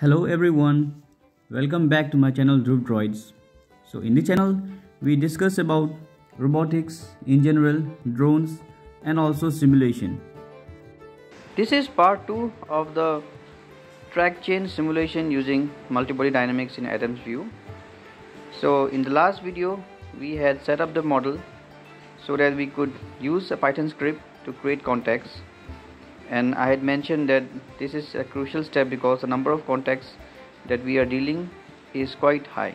Hello everyone, welcome back to my channel Dhruv Droids. So in the channel we discuss about robotics in general, drones and also simulation. This is part 2 of the track chain simulation using multibody dynamics in Adams view. So in the last video we had set up the model so that we could use a Python script to create contacts and I had mentioned that this is a crucial step because the number of contacts that we are dealing is quite high.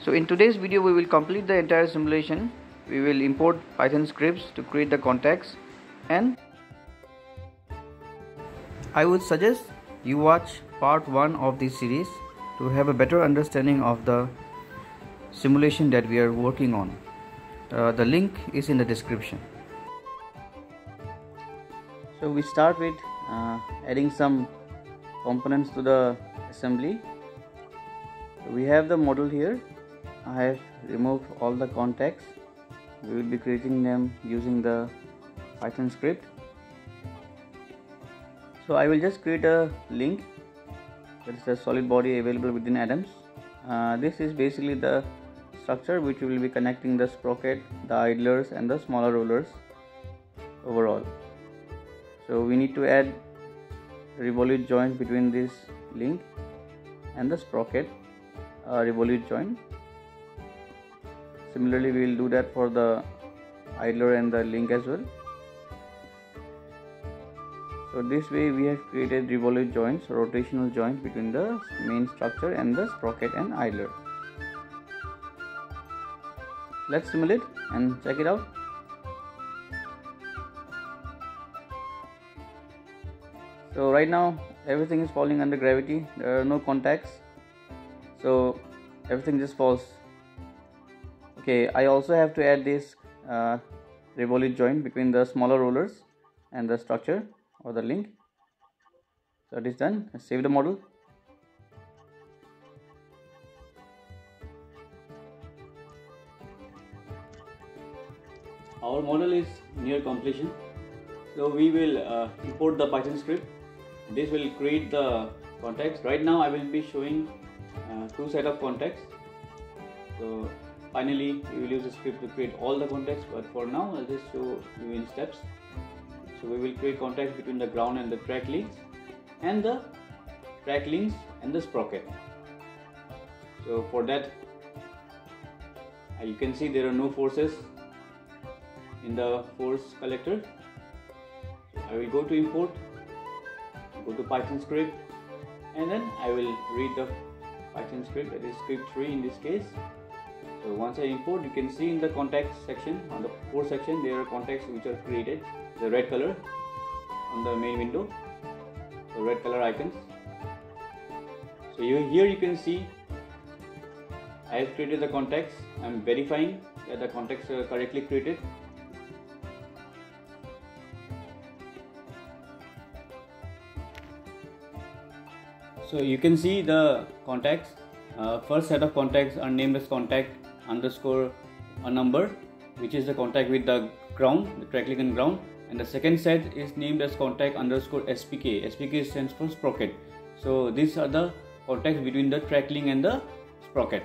So in today's video we will complete the entire simulation. We will import Python scripts to create the contacts and I would suggest you watch part 1 of this series to have a better understanding of the simulation that we are working on. Uh, the link is in the description so we start with uh, adding some components to the assembly. We have the model here. I have removed all the contacts. We will be creating them using the python script. So I will just create a link that is a solid body available within Adams. Uh, this is basically the structure which will be connecting the sprocket the idlers and the smaller rollers overall so we need to add revolute joint between this link and the sprocket uh, revolute joint. Similarly we will do that for the idler and the link as well. So this way we have created revolute joints rotational joints between the main structure and the sprocket and idler. Let's simulate and check it out so right now everything is falling under gravity. There are no contacts. So everything just falls. Okay I also have to add this uh, revolute joint between the smaller rollers and the structure or the link. So it is done. Let's save the model. Our model is near completion. So we will uh, import the python script this will create the contacts right now I will be showing uh, two set of contacts so finally we will use the script to create all the contacts but for now I'll just show you in steps. So we will create contacts between the ground and the track links and the track links and the sprocket. So for that uh, you can see there are no forces in the force collector. I will go to import go to Python script. And then I will read the Python script that is script 3 in this case. So once I import you can see in the context section on the core section there are contacts which are created. The red color on the main window. The red color icons. So here you can see I have created the contacts. I'm verifying that the contacts are correctly created so you can see the contacts. Uh, first set of contacts are named as contact underscore a number which is the contact with the ground the track link and ground. And the second set is named as contact underscore spk spk stands for sprocket. So these are the contacts between the track link and the sprocket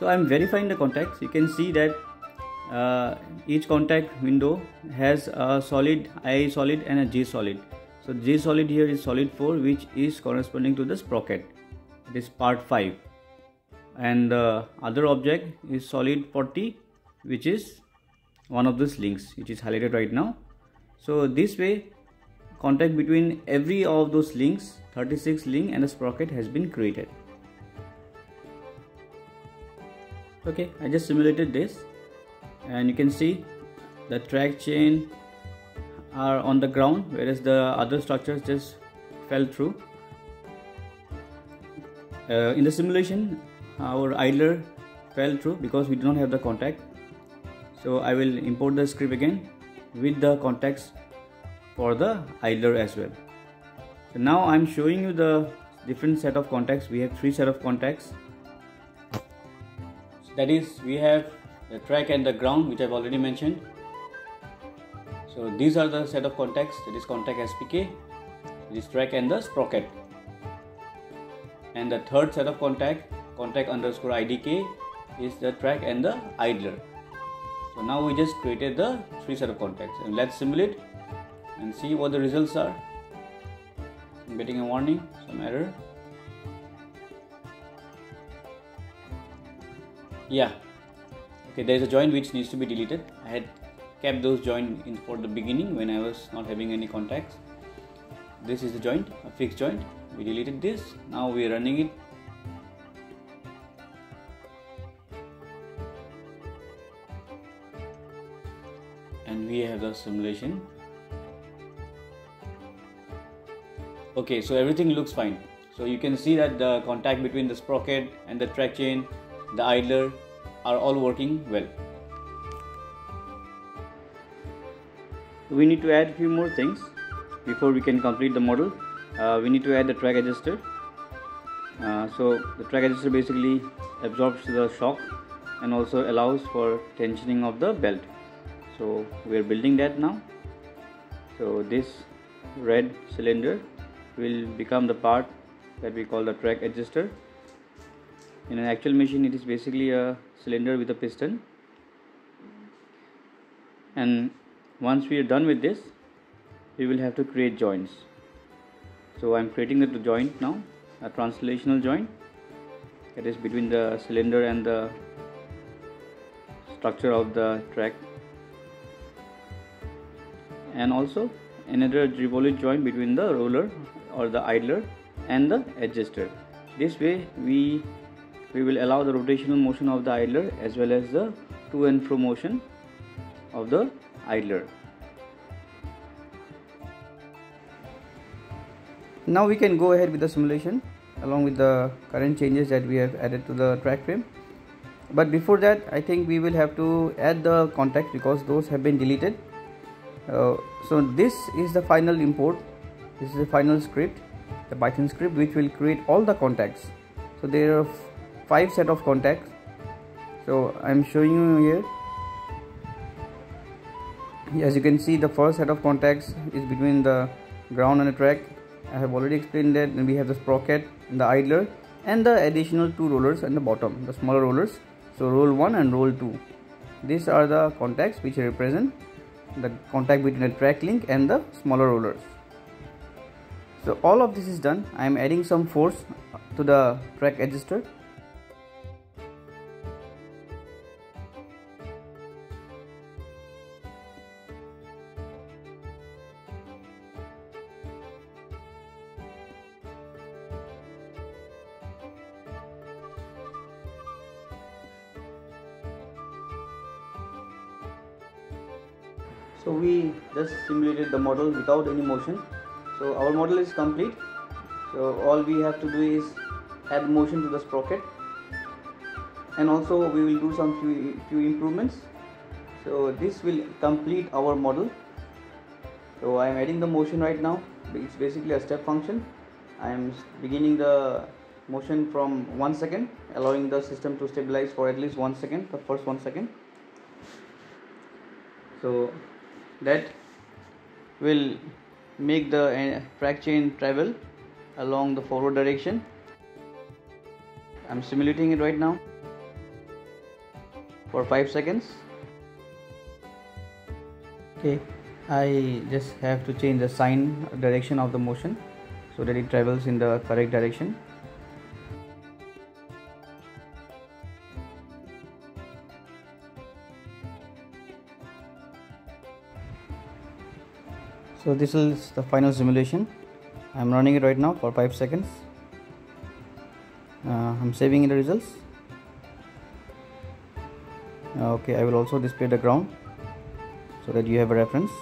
so i'm verifying the contacts. You can see that uh, each contact window has a solid i solid and a j solid. So j solid here is solid 4 which is corresponding to the sprocket. It is part 5 and the other object is solid 40 which is one of these links which is highlighted right now. So this way contact between every of those links 36 link and a sprocket has been created okay I just simulated this. And you can see the track chain are on the ground whereas the other structures just fell through. Uh, in the simulation our idler fell through because we do not have the contact. So I will import the script again with the contacts for the idler as well. So now i'm showing you the different set of contacts. We have three set of contacts that is we have the track and the ground which i've already mentioned. So these are the set of contacts. That is contact spk this track and the sprocket. And the third set of contact contact underscore idk is the track and the idler. So now we just created the three set of contacts. And let's simulate and see what the results are. I'm getting a warning some error yeah. Okay there is a joint which needs to be deleted. I had kept those joint in for the beginning when I was not having any contacts. This is the joint a fixed joint. We deleted this. Now we are running it. And we have the simulation. Okay so everything looks fine. So you can see that the contact between the sprocket and the track chain the idler are all working well. We need to add a few more things before we can complete the model. Uh, we need to add the track adjuster. Uh, so the track adjuster basically absorbs the shock and also allows for tensioning of the belt. So we are building that now. So this red cylinder will become the part that we call the track adjuster in an actual machine it is basically a cylinder with a piston. And once we are done with this we will have to create joints. So I'm creating the joint now a translational joint that is between the cylinder and the structure of the track. And also another revolute joint between the roller or the idler and the adjuster. This way we we will allow the rotational motion of the idler as well as the to and fro motion of the idler. Now we can go ahead with the simulation along with the current changes that we have added to the track frame. But before that I think we will have to add the contacts because those have been deleted. Uh, so this is the final import. This is the final script the python script which will create all the contacts. So there are five set of contacts. So i'm showing you here. As you can see the first set of contacts is between the ground and the track. I have already explained that. We have the sprocket the idler and the additional two rollers at the bottom the smaller rollers. So roll 1 and roll 2 these are the contacts which represent the contact between the track link and the smaller rollers. So all of this is done. I am adding some force to the track adjuster so we just simulated the model without any motion. So our model is complete. So all we have to do is add motion to the sprocket. And also we will do some few, few improvements. So this will complete our model. So I am adding the motion right now. It's basically a step function. I am beginning the motion from one second allowing the system to stabilize for at least one second the first one second. So that will make the uh, track chain travel along the forward direction. I'm simulating it right now for 5 seconds. Okay I just have to change the sign direction of the motion so that it travels in the correct direction so this is the final simulation. I'm running it right now for 5 seconds. Uh, I'm saving the results. Okay I will also display the ground so that you have a reference.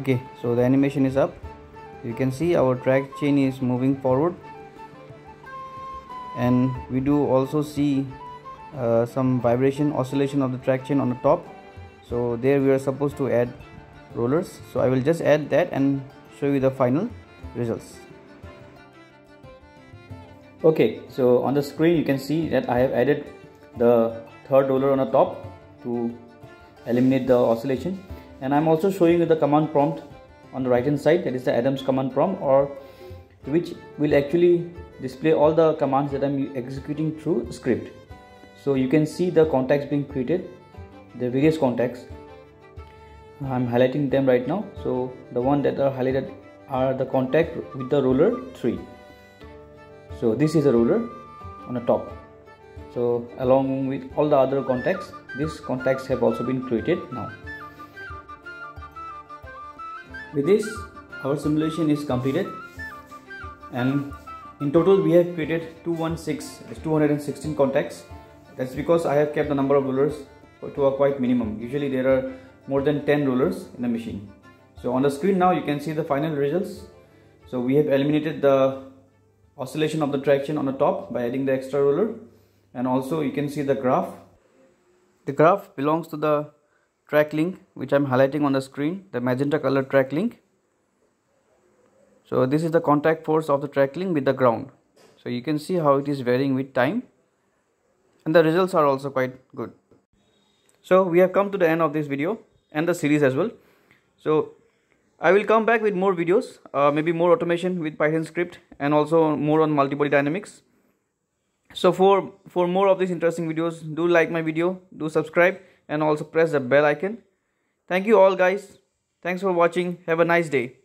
Okay so the animation is up. You can see our track chain is moving forward. And we do also see uh, some vibration oscillation of the track chain on the top so there we are supposed to add rollers. So I will just add that and show you the final results. Okay so on the screen you can see that I have added the third roller on the top to eliminate the oscillation. And I'm also showing you the command prompt on the right hand side. That is the Adams command prompt or which will actually display all the commands that I'm executing through script. So you can see the contacts being created the various contacts. I'm highlighting them right now. So the one that are highlighted are the contact with the roller 3 so this is a roller on the top. So along with all the other contacts these contacts have also been created now. With this our simulation is completed. And in total we have created 216 216 contacts. That's because I have kept the number of rollers to a quite minimum. Usually there are more than 10 rollers in the machine. So on the screen now you can see the final results. So we have eliminated the oscillation of the track chain on the top by adding the extra roller and also you can see the graph. The graph belongs to the track link which I'm highlighting on the screen the magenta color track link. So this is the contact force of the track link with the ground. So you can see how it is varying with time. And the results are also quite good so we have come to the end of this video and the series as well. So I will come back with more videos uh, maybe more automation with Python script and also more on multi-body dynamics. So for for more of these interesting videos do like my video do subscribe and also press the bell icon. Thank you all guys. Thanks for watching. Have a nice day